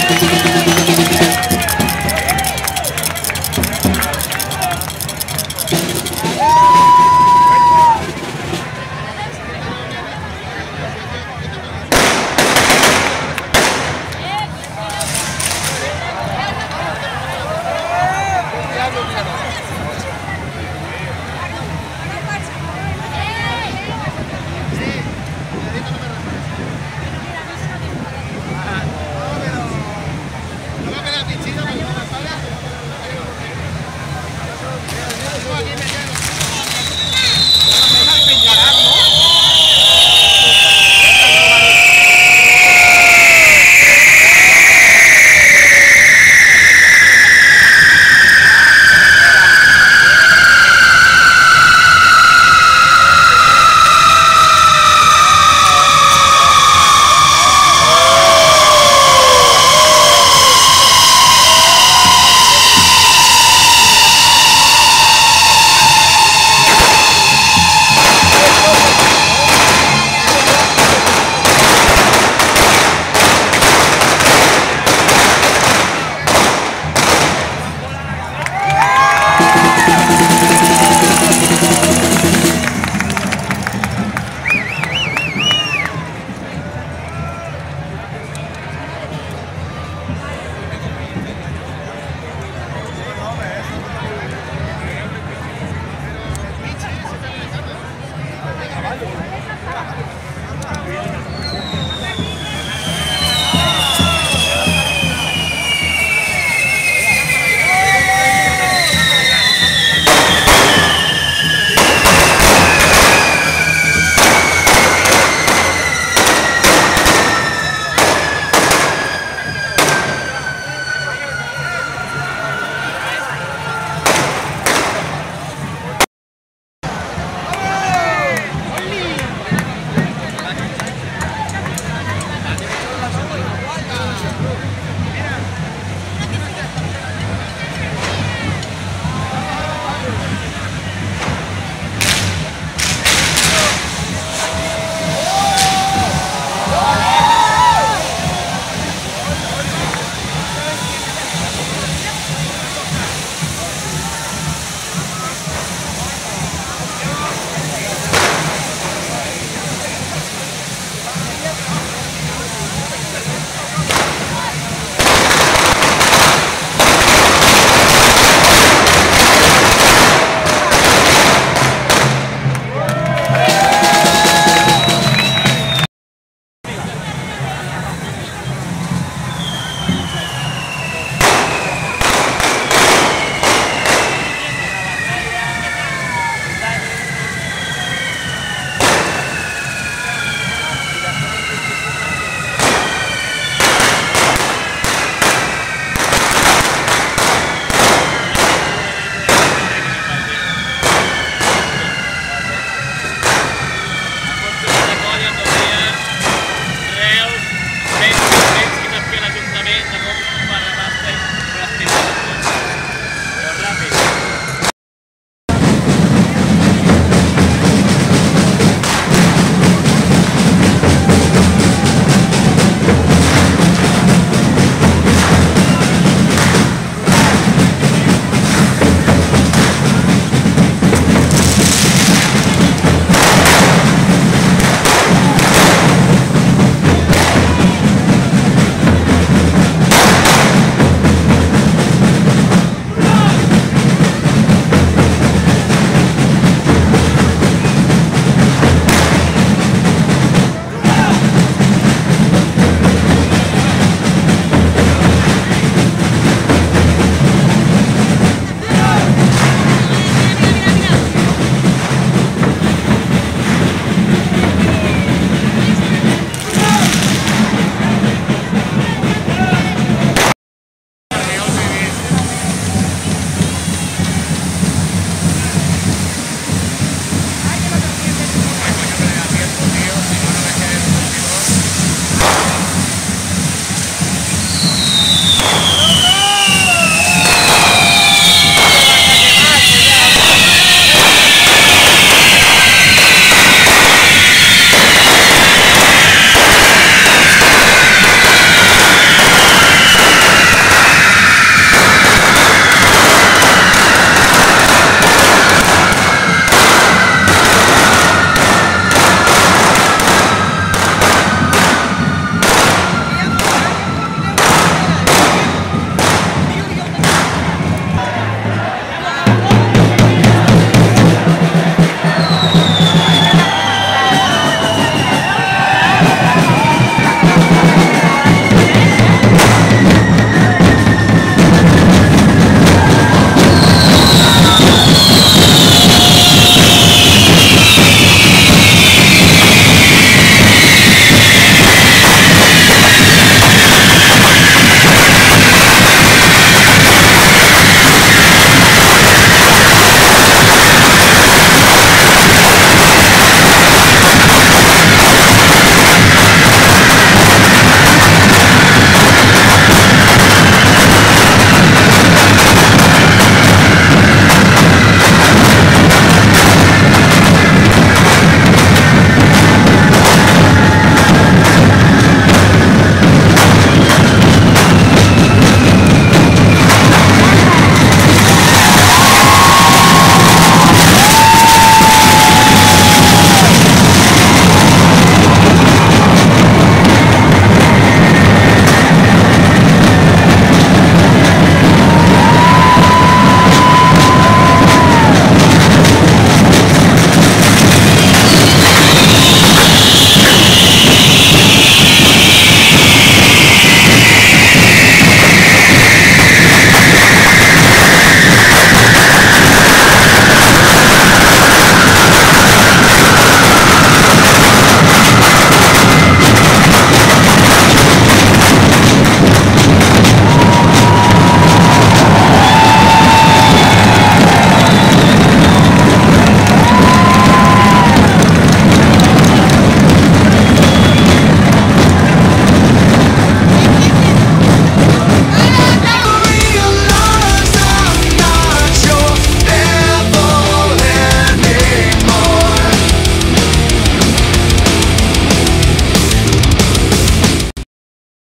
Gracias.